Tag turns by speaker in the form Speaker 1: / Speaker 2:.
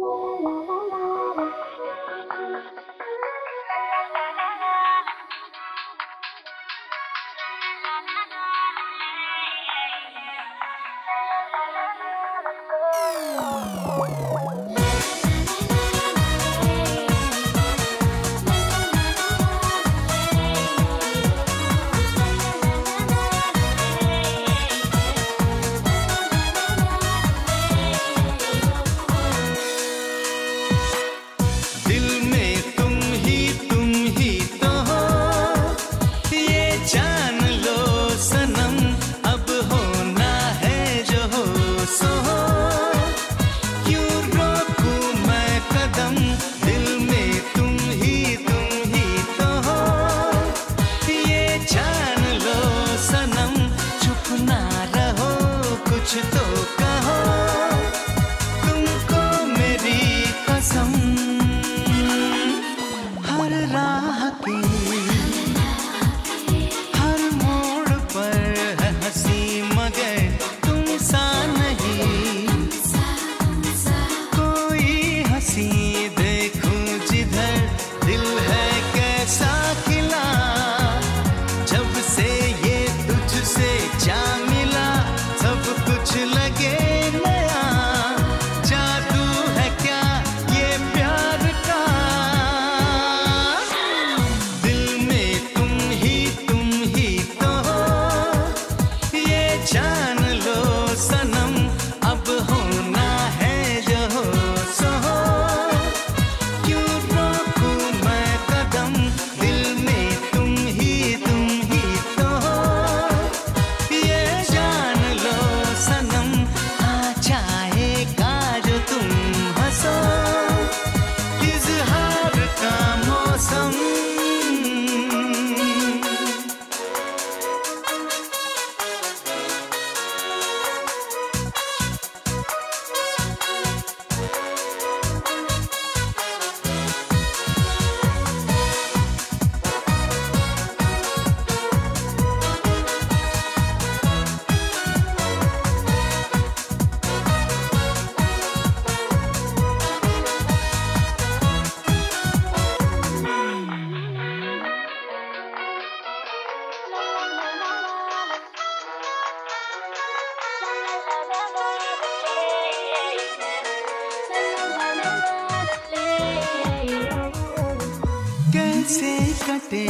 Speaker 1: Whoa. कैसे कटे